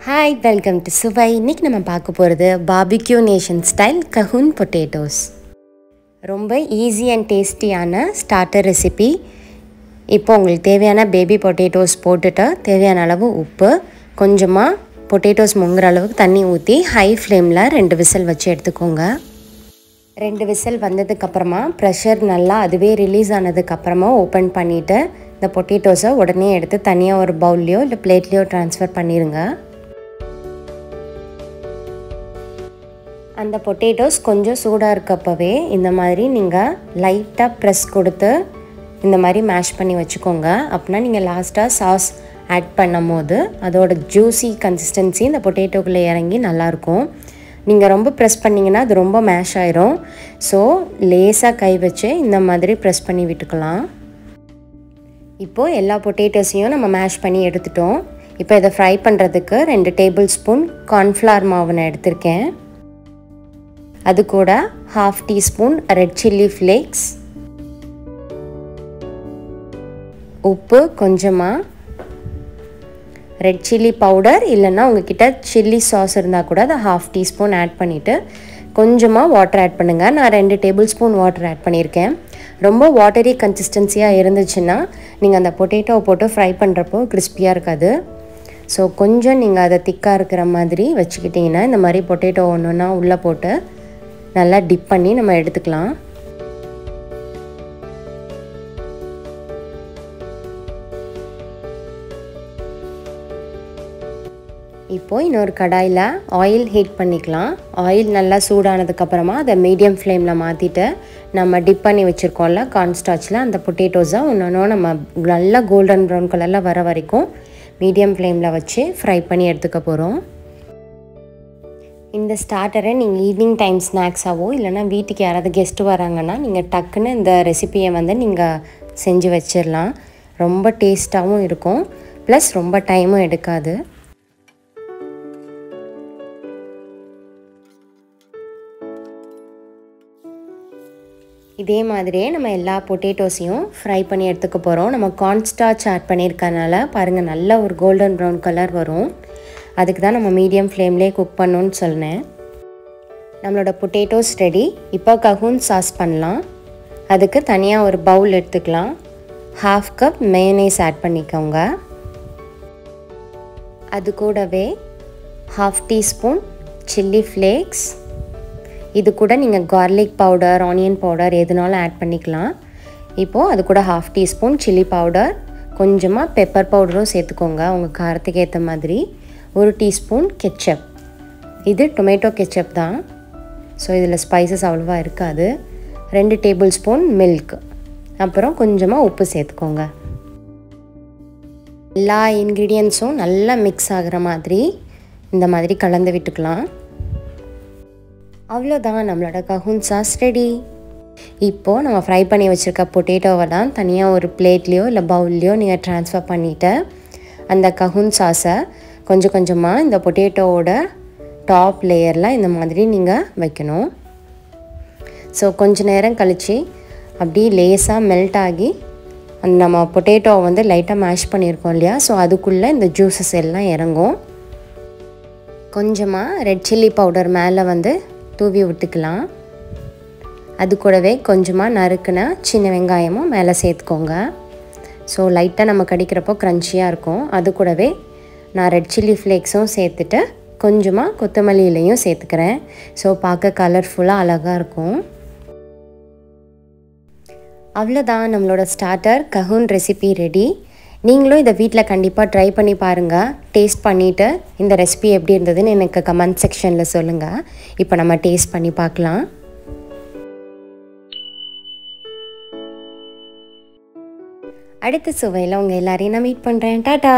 Hi welcome to சுவை இன்னைக்கு நம்ம பார்க்க போகிறது barbecue nation style cajun potatoes ரொம்ப ஈஸி அண்ட் டேஸ்டியான ஸ்டார்டர் ரெசிபி இப்போ உங்களுக்கு தேவையான பேபி பொட்டேட்டோஸ் போட்டுட்டு தேவையான அளவு உப்பு கொஞ்சமாக பொட்டேட்டோஸ் முங்குற அளவுக்கு தண்ணி ஊற்றி ஹை ஃப்ளேமில் ரெண்டு விசில் வச்சு எடுத்துக்கோங்க. ரெண்டு விசில் வந்ததுக்கப்புறமா ப்ரெஷர் நல்லா அதுவே ரிலீஸ் ஆனதுக்கப்புறமா ஓப்பன் பண்ணிவிட்டு இந்த பொட்டேட்டோஸை உடனே எடுத்து தனியாக ஒரு பவுல்லையோ இல்லை பிளேட்லேயோ ட்ரான்ஸ்ஃபர் பண்ணிடுங்க அந்த பொட்டேட்டோஸ் கொஞ்சம் சூடாக இருக்கப்பவே இந்த மாதிரி நீங்கள் லைட்டாக ப்ரெஸ் கொடுத்து இந்த மாதிரி மேஷ் பண்ணி வச்சுக்கோங்க. அப்படின்னா நீங்கள் லாஸ்ட்டாக சாஸ் ஆட் பண்ணும் போது அதோட ஜூஸி கன்சிஸ்டன்சி இந்த பொட்டேட்டோக்குள்ளே இறங்கி நல்லாயிருக்கும். நீங்கள் ரொம்ப ப்ரெஸ் பண்ணிங்கன்னா அது ரொம்ப மேஷ் ஆயிரும். ஸோ லேசாக கை வச்சு இந்த மாதிரி ப்ரெஸ் பண்ணி விட்டுக்கலாம். இப்போது எல்லா பொட்டேட்டோஸையும் நம்ம மேஷ் பண்ணி எடுத்துட்டோம். இப்போ இதை ஃப்ரை பண்ணுறதுக்கு ரெண்டு டேபிள் ஸ்பூன் கார்ன்ஃப்ளவர் மாவு நான் எடுத்திருக்கேன். அது கூட half teaspoon red chilli flakes உப்பு கொஞ்சமாக ரெட் சில்லி பவுடர் இல்லைன்னா உங்ககிட்ட சில்லி சாஸ் இருந்தால் கூட அதை ஹாஃப் டீஸ்பூன் ஆட் பண்ணிவிட்டு கொஞ்சமாக வாட்டர் ஆட் பண்ணுங்கள் நான் ரெண்டு டேபிள் ஸ்பூன் வாட்டர் ஆட் பண்ணியிருக்கேன். ரொம்ப வாட்டரி கன்சிஸ்டன்சியாக இருந்துச்சுன்னா நீங்கள் அந்த பொட்டேட்டோவை போட்டு ஃப்ரை பண்ணுறப்போ கிறிஸ்பியாக இருக்காது. ஸோ கொஞ்சம் நீங்கள் அதை திக்காக இருக்கிற மாதிரி வச்சுக்கிட்டிங்கன்னா இந்த மாதிரி பொட்டேட்டோ ஒன்று ஒன்றா உள்ளே போட்டு நல்லா டிப் பண்ணி நம்ம எடுத்துக்கலாம். இப்போது இன்னொரு கடாயில் ஆயில் ஹீட் பண்ணிக்கலாம். ஆயில் நல்லா சூடானதுக்கப்புறமா அதை மீடியம் ஃப்ளேமில் மாற்றிட்டு நம்ம டிப் பண்ணி வச்சுருக்கோம்ல கார்ன்ஸ்டாச்சில் அந்த பொட்டேட்டோஸை ஒன்று நம்ம நல்லா கோல்டன் ப்ரௌன் கலரில் வர வரைக்கும் மீடியம் ஃப்ளேமில் வச்சு ஃப்ரை பண்ணி எடுத்துக்க போகிறோம் இந்த ஸ்டார்டரை நீங்கள் ஈவினிங் டைம் ஸ்நாக்ஸாவோ இல்லைனா வீட்டுக்கு யாராவது கெஸ்ட்டு வராங்கன்னா நீங்கள் டக்குன்னு இந்த ரெசிப்பியை வந்து நீங்கள் செஞ்சு வச்சிடலாம் ரொம்ப டேஸ்ட்டாகவும் இருக்கும். ப்ளஸ் ரொம்ப டைமும் எடுக்காது. இதே மாதிரியே நம்ம எல்லா பொட்டேட்டோஸையும் ஃப்ரை பண்ணி எடுத்துக்க போகிறோம் நம்ம கார்ன்ஸ்டார்ச் ஆட் பண்ணியிருக்கனால பாருங்கள் நல்ல ஒரு கோல்டன் ப்ரௌன் கலர் வரும். அதுக்கு தான் நம்ம மீடியம் ஃப்ளேம்லேயே குக் பண்ணணும்னு சொன்னேன். நம்மளோட பொட்டேட்டோஸ் ரெடி. இப்போ கஹூன் சாஸ் பண்ணலாம். அதுக்கு தனியாக ஒரு பவுல் எடுத்துக்கலாம். ஹாஃப் கப் மேயனைஸ் ஆட் பண்ணிக்கோங்க. அது கூடவே ஹாஃப் டீஸ்பூன் சில்லி ஃப்ளேக்ஸ் இது கூட நீங்கள் கார்லிக் பவுடர் ஆனியன் பவுடர் எதுனாலும் ஆட் பண்ணிக்கலாம். இப்போது அது கூட ஹாஃப் டீஸ்பூன் சில்லி பவுடர் கொஞ்சமாக பெப்பர் பவுடரும் சேர்த்துக்கோங்க. உங்கள் காரத்துக்கு ஏற்ற மாதிரி. ஒரு டீஸ்பூன் கெச்சப். இது டொமேட்டோ கெச்சப் தான். ஸோ இதில் ஸ்பைசஸ் அவ்வளோவா இருக்காது. ரெண்டு டேபிள் ஸ்பூன் மில்க் அப்புறம் கொஞ்சமாக உப்பு சேர்த்துக்கோங்க. எல்லா இன்க்ரீடியன்ஸும் நல்லா மிக்ஸ் ஆகிற மாதிரி இந்த மாதிரி கலந்து விட்டுக்கலாம். அவ்வளோதான் நம்மளோட கஹூன் சாஸ் ரெடி இப்போது நம்ம ஃப்ரை பண்ணி வச்சுருக்க பொட்டேட்டோவை தான் தனியாக ஒரு பிளேட்லேயோ இல்லை பவுல்லையோ நீங்கள் ட்ரான்ஸ்ஃபர் பண்ணிவிட்டு அந்த கஹூன் சாஸை கொஞ்சம் கொஞ்சமாக இந்த பொட்டேட்டோவோட டாப் லேயரில் இந்த மாதிரி நீங்கள் வைக்கணும். ஸோ கொஞ்ச நேரம் கழித்து அப்படி லேஸாக மெல்ட் ஆகி அந்த நம்ம பொட்டேட்டோவை வந்து லைட்டாக மேஷ் பண்ணியிருக்கோம் இல்லையா? ஸோ அதுக்குள்ளே இந்த ஜூஸஸ் எல்லாம் இறங்கும். கொஞ்சமாக ரெட் சில்லி பவுடர் மேலே வந்து தூவி விட்டுக்கலாம். அது கூடவே கொஞ்சமாக நறுக்குன சின்ன வெங்காயமும் மேலே சேர்த்துக்கோங்க. ஸோ லைட்டாக நம்ம கடிக்கிறப்போ க்ரன்ச்சியாக இருக்கும். அது கூடவே நான் ரெட் சில்லி ஃப்ளேக்ஸும் சேர்த்துட்டு கொஞ்சமாக கொத்தமல்லியிலையும் சேர்த்துக்கிறேன். ஸோ பார்க்க கலர்ஃபுல்லாக அழகாக இருக்கும். அவ்வளோதான் நம்மளோட ஸ்டார்டர் கஹூன் ரெசிபி ரெடி நீங்களும் இதை வீட்டில் கண்டிப்பாக ட்ரை பண்ணி பாருங்கள் டேஸ்ட் பண்ணிவிட்டு இந்த ரெசிபி எப்படி இருந்ததுன்னு எனக்கு கமெண்ட் செக்ஷனில் சொல்லுங்கள் இப்போ நம்ம டேஸ்ட் பண்ணி பார்க்கலாம். அடுத்த சுவையில் உங்கள் எல்லாரையும் நான் மீட் பண்ணுறேன் டாட்டா